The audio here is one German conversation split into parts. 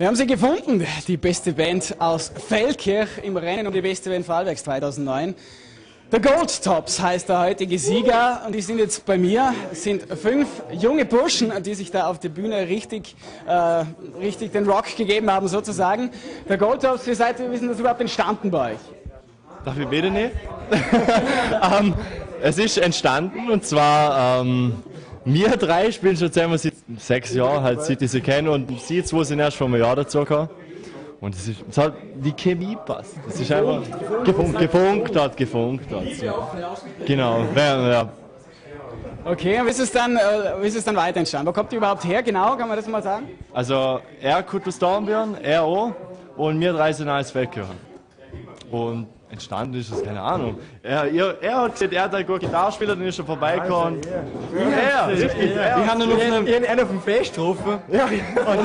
Wir haben sie gefunden, die beste Band aus Feldkirch im Rennen um die beste Band Vorarlbergs 2009. The Gold Tops heißt der heutige Sieger und die sind jetzt bei mir. Es sind fünf junge Burschen, die sich da auf der Bühne richtig, äh, richtig den Rock gegeben haben sozusagen. Der Gold Tops, wie seid ihr, wie ist das überhaupt entstanden bei euch? Darf ich bitte nicht? ähm, es ist entstanden und zwar ähm, wir drei spielen schon zusammen seit sechs Jahren, halt seit ich sie kenne und sie zwei sind erst vor einem Jahr dazu gekommen. Und es ist, es hat, die Chemie passt. Es ist einfach gefunkt, gefunkt hat, gefunkt hat. Genau, ja, ja. Okay, und wie ist es dann, äh, wie ist es dann weiter entstanden? Wo kommt ihr überhaupt her, genau? Kann man das mal sagen? Also, er kommt aus Dornbirn, er auch, und wir drei sind als Feldkirchen. Und entstanden ist es, keine Ahnung. Er, er, er hat gesagt, er hat eine gute Gitarre gespielt und ist schon vorbeigekommen. Ja, richtig. Wir haben dann auf einem, einen auf dem Fest getroffen. Ja. Und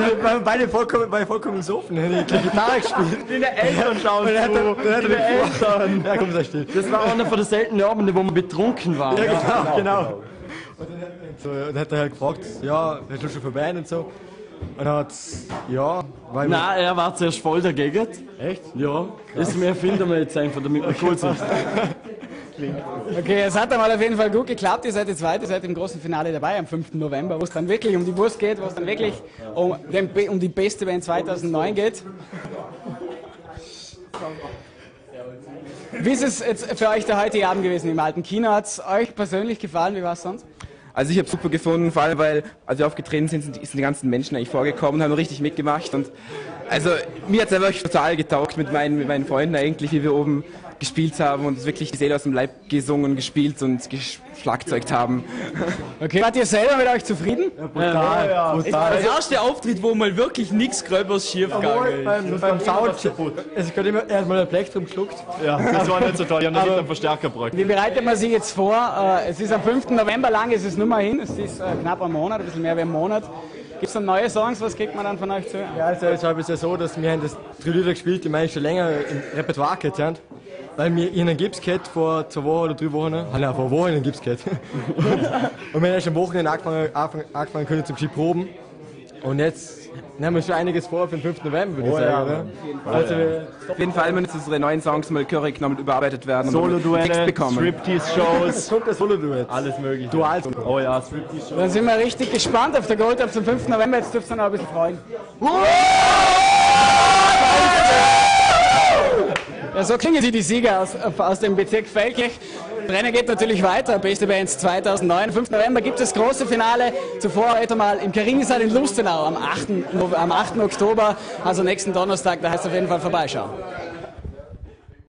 wir waren beide vollkommen, beide vollkommen besoffen. Haben die Gitarre gespielt. In der Eltern schauen Und er hat zu. dann- dann hat In der er- Eltern. Ja, komm, sei still. Das war einer von den seltenen Abenden, wo wir betrunken waren. Ja, genau, genau. Und dann, hat- so, und dann hat er halt gefragt, ja, hast du schon vorbei und so. Und er hat, ja, weil Nein, er war zuerst voll dagegen. Echt? Ja, das erfinden wir jetzt einfach, damit wir cool sind. Okay, es hat einmal auf jeden Fall gut geklappt. Ihr seid jetzt weiter, ihr seid im großen Finale dabei am 5. November, wo es dann wirklich um die Wurst geht, wo es dann wirklich um, den, um die beste Band 2009 geht. Wie ist es jetzt für euch der heutige Abend gewesen im alten Kino? Hat es euch persönlich gefallen? Wie war es sonst? Also ich habe super gefunden, vor allem weil, als wir aufgetreten sind, sind die, sind die ganzen Menschen eigentlich vorgekommen, haben richtig mitgemacht und also mir hat es einfach total getaugt mit meinen, mit meinen Freunden eigentlich, wie wir oben gespielt haben und wirklich die Seele aus dem Leib gesungen, gespielt und geschlagzeugt haben. Okay, wart ihr selber mit euch zufrieden? brutal. brutal. Der erste Auftritt, wo mal wirklich nichts Gröbers schief gegangen ist. Beim, beim Sound, geht immer, er hat mal ein Plektrum geschluckt. Ja, das war nicht so toll. Ich habe noch nicht einen Verstärker gebracht. Wie bereitet man sich jetzt vor? Äh, Es ist am 5. November lang, es ist nur mal hin, es ist äh, knapp ein Monat, ein bisschen mehr wie ein Monat. Gibt es dann neue Songs? Was kriegt man dann von euch zu hören? Ja, also es ist ja so, dass wir haben das drei Lieder gespielt, die wir schon länger im Repertoire gehabt haben. Weil wir in einen Gips gehabt vor zwei Wochen oder drei Wochen. Nein, vor einer Woche in einen Gips gehabt. und wir haben am Wochenende angefangen, angefangen, können zum proben. Und jetzt haben wir schon einiges vor für den 5. November, würde ich sagen. oder? Also, wir- Auf jeden Fall müssen unsere neuen Songs mal gehörig nochmal überarbeitet werden Solo-Duette, bekommen. Striptease-Shows, Solo-Duett. alles mögliche. Dual. Oh ja, Striptease-Shows. Dann sind wir richtig gespannt auf der Gold Up zum 5. November. Jetzt dürft ihr noch ein bisschen freuen. Ja, so klingen sie, die Sieger aus, aus dem Bezirk Feldkirch. Das Rennen geht natürlich weiter. Beste Bands 2009. 5. November gibt es das große Finale. Zuvor heute mal im Karinisaal in Lustenau am 8. No- am 8. Oktober, also nächsten Donnerstag. Da heißt es auf jeden Fall vorbeischauen.